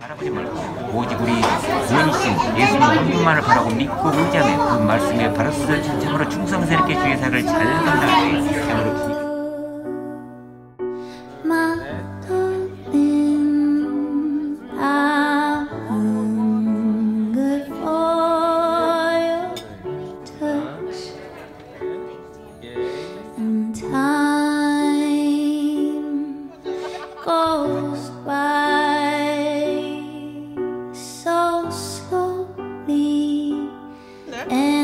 바라보지 말고 오직 우리 구원이신 예수님 한 분만을 바라고 믿고 의지하며 그 말씀에 바르스를 참으로 충성스럽게 주의 사를 잘 감당하게 참으로 goes by. えー